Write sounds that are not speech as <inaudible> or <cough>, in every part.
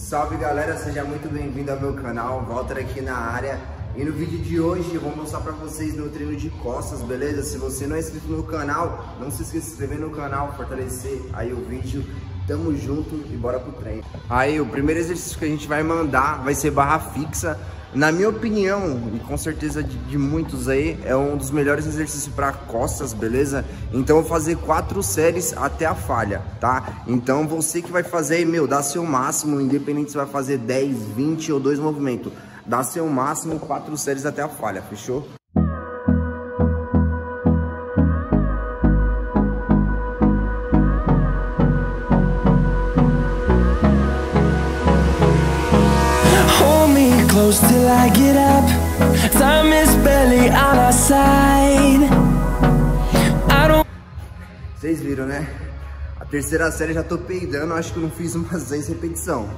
Salve galera, seja muito bem-vindo ao meu canal, Walter aqui na área. E no vídeo de hoje eu vou mostrar pra vocês meu treino de costas, beleza? Se você não é inscrito no canal, não se esqueça de se inscrever no canal, fortalecer aí o vídeo. Tamo junto e bora pro treino. Aí, o primeiro exercício que a gente vai mandar vai ser barra fixa na minha opinião, e com certeza de, de muitos aí, é um dos melhores exercícios para costas, beleza? Então eu vou fazer quatro séries até a falha, tá? Então você que vai fazer, meu, dá seu máximo, independente se vai fazer 10, 20 ou dois movimentos. Dá seu máximo, quatro séries até a falha, fechou? Till I get up Time is barely on our side I don't... Vocês viram, né? A terceira série já tô peidando, acho que não fiz umas 10 repetição.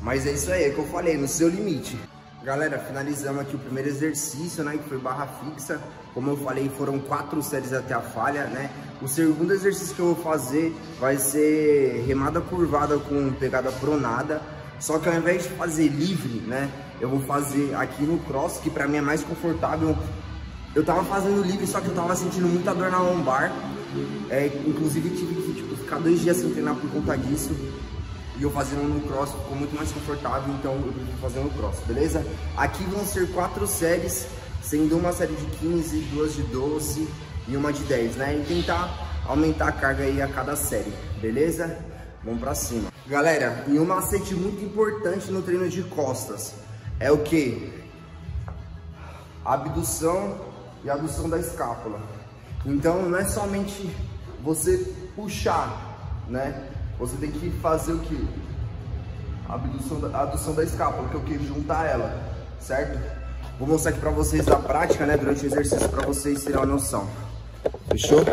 Mas é isso aí, é que eu falei, no seu limite. Galera, finalizamos aqui o primeiro exercício, né, que foi barra fixa. Como eu falei, foram quatro séries até a falha, né? O segundo exercício que eu vou fazer vai ser remada curvada com pegada pronada. Só que ao invés de fazer livre, né, eu vou fazer aqui no cross, que pra mim é mais confortável. Eu tava fazendo livre, só que eu tava sentindo muita dor na lombar. É, inclusive tive que tipo, ficar dois dias sem treinar por conta disso. E eu fazendo no cross ficou muito mais confortável, então eu vou fazer no cross, beleza? Aqui vão ser quatro séries, sendo uma série de 15, duas de 12 e uma de 10, né? E tentar aumentar a carga aí a cada série, beleza? Vamos pra cima. Galera, e um macete muito importante no treino de costas é o que? Abdução e adução da escápula. Então não é somente você puxar, né? Você tem que fazer o que? Abdução da, adução da escápula, que é o que? Juntar ela, certo? Vou mostrar aqui pra vocês a prática, né? Durante o exercício, pra vocês terem uma noção. Fechou?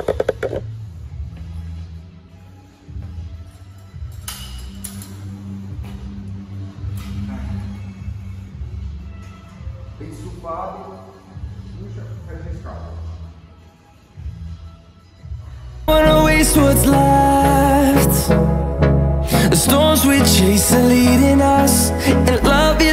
Wanna waste what's left. The storms we chase are leading us And love is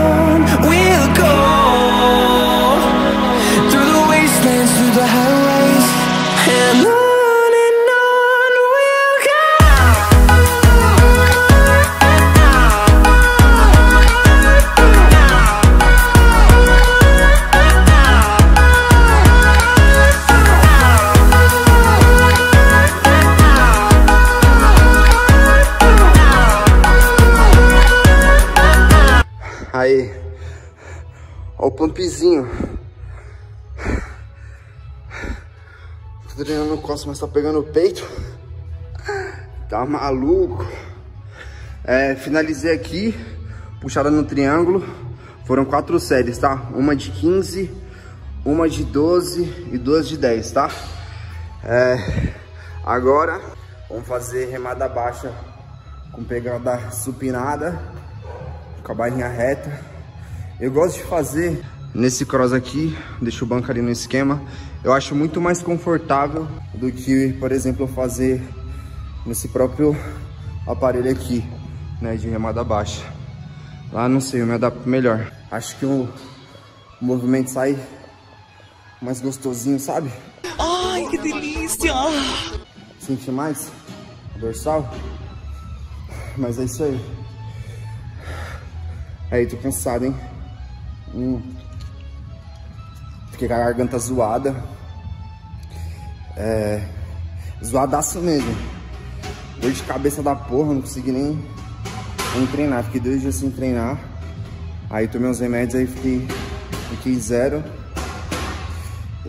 Aí, ó o pumpzinho. Tô treinando no costas, mas tá pegando o peito. Tá maluco. É, finalizei aqui, puxada no triângulo. Foram quatro séries, tá? Uma de 15, uma de 12 e duas de 10, tá? É, agora, vamos fazer remada baixa com pegada supinada, com a barrinha reta. Eu gosto de fazer nesse cross aqui, deixo o banco ali no esquema. Eu acho muito mais confortável do que, por exemplo, fazer nesse próprio aparelho aqui, né, de remada baixa. Lá não sei, eu me adapto melhor. Acho que o, o movimento sai mais gostosinho, sabe? Ai, que delícia! Sente mais dorsal? Mas é isso aí. Aí, tô cansado, hein? Hum. Fiquei com a garganta zoada. É... Zoadaço mesmo. Dor de cabeça da porra, não consegui nem, nem treinar. Fiquei dois dias sem treinar. Aí tomei uns remédios, aí fiquei, fiquei zero.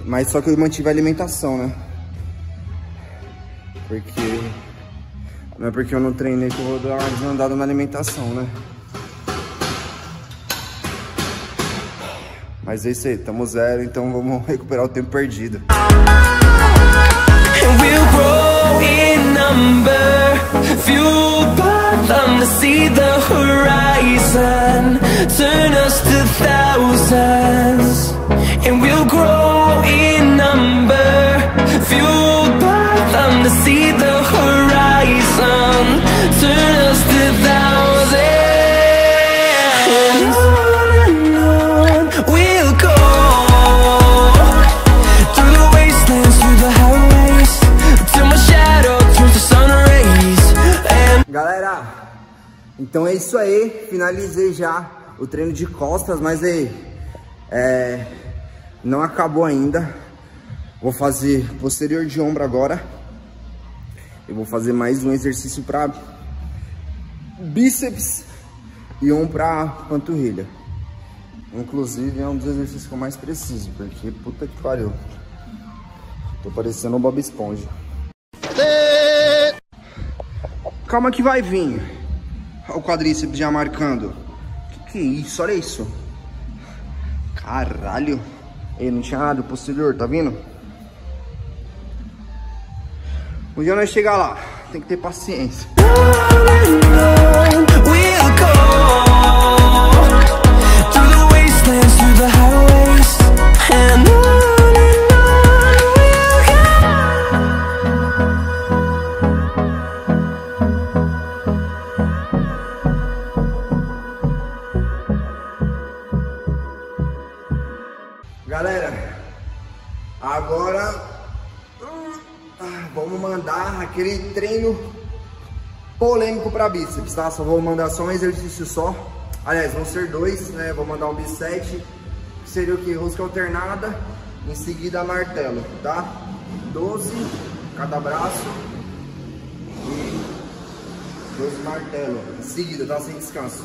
Mas só que eu mantive a alimentação, né? Porque... Não é porque eu não treinei que eu vou dar uma desandada na alimentação, né? Mas é isso aí, tamo zero, então vamos <laughs> recuperar o tempo perdido. And we'll grow in number, então é isso aí. Finalizei já o treino de costas, mas aí é, não acabou ainda. Vou fazer posterior de ombro agora. Eu vou fazer mais um exercício para bíceps e um para panturrilha. Inclusive é um dos exercícios que eu mais preciso, porque puta que pariu. Tô parecendo um Bob Esponja. Calma que vai vir. Olha o quadríceps já marcando. Que que é isso? Olha isso. Caralho. Ei, não tinha nada posterior, tá vendo? Um dia nós chegar lá. Tem que ter paciência. Agora ah, vamos mandar aquele treino polêmico para bíceps, tá? Só vou mandar só um exercício só. Aliás, vão ser dois, né? Vou mandar um bisete, que seria o que? Rosca alternada, em seguida martelo, tá? 12 cada braço e 12 martelo em seguida, tá? Sem descanso.